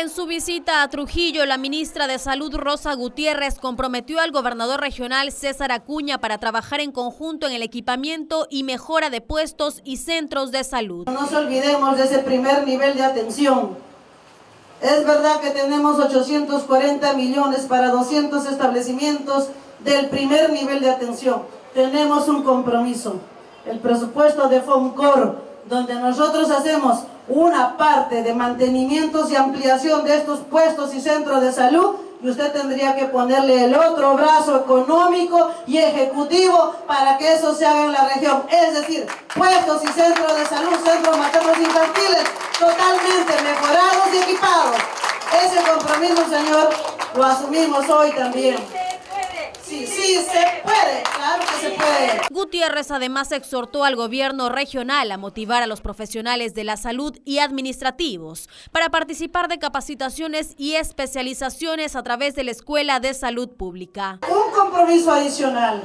En su visita a Trujillo, la ministra de Salud Rosa Gutiérrez comprometió al gobernador regional César Acuña para trabajar en conjunto en el equipamiento y mejora de puestos y centros de salud. No nos olvidemos de ese primer nivel de atención. Es verdad que tenemos 840 millones para 200 establecimientos del primer nivel de atención. Tenemos un compromiso. El presupuesto de FONCOR, donde nosotros hacemos una parte de mantenimientos y ampliación de estos puestos y centros de salud y usted tendría que ponerle el otro brazo económico y ejecutivo para que eso se haga en la región. Es decir, puestos y centros de salud, centros maternos infantiles totalmente mejorados y equipados. Ese compromiso, señor, lo asumimos hoy también. Sí, sí, se puede, se puede. Gutiérrez además exhortó al gobierno regional a motivar a los profesionales de la salud y administrativos para participar de capacitaciones y especializaciones a través de la Escuela de Salud Pública. Un compromiso adicional.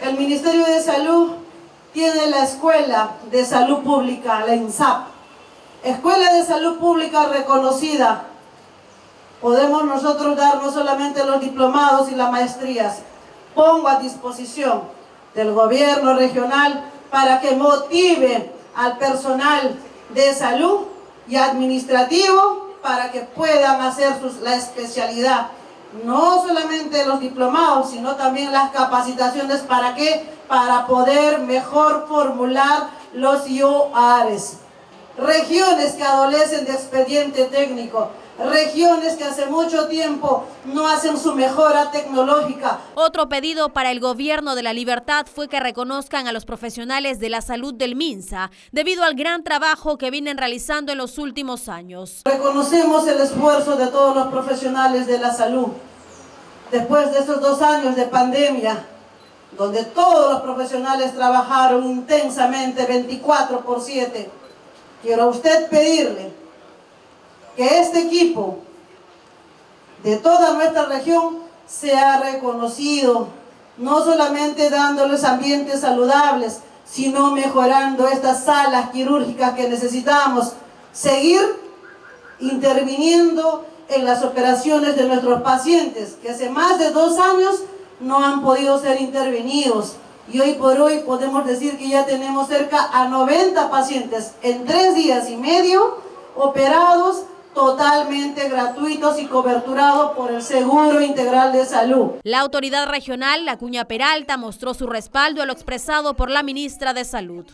El Ministerio de Salud tiene la Escuela de Salud Pública, la INSAP. Escuela de Salud Pública reconocida podemos nosotros dar no solamente los diplomados y las maestrías, pongo a disposición del gobierno regional para que motive al personal de salud y administrativo para que puedan hacer la especialidad. No solamente los diplomados, sino también las capacitaciones. ¿Para qué? Para poder mejor formular los IOARES. Regiones que adolecen de expediente técnico, regiones que hace mucho tiempo no hacen su mejora tecnológica. Otro pedido para el gobierno de la libertad fue que reconozcan a los profesionales de la salud del MINSA, debido al gran trabajo que vienen realizando en los últimos años. Reconocemos el esfuerzo de todos los profesionales de la salud. Después de estos dos años de pandemia, donde todos los profesionales trabajaron intensamente 24 por 7, quiero a usted pedirle que este equipo de toda nuestra región sea reconocido, no solamente dándoles ambientes saludables, sino mejorando estas salas quirúrgicas que necesitamos, seguir interviniendo en las operaciones de nuestros pacientes, que hace más de dos años no han podido ser intervenidos. Y hoy por hoy podemos decir que ya tenemos cerca a 90 pacientes en tres días y medio operados totalmente gratuitos y coberturados por el Seguro Integral de Salud. La autoridad regional, la Cuña Peralta, mostró su respaldo a lo expresado por la ministra de Salud.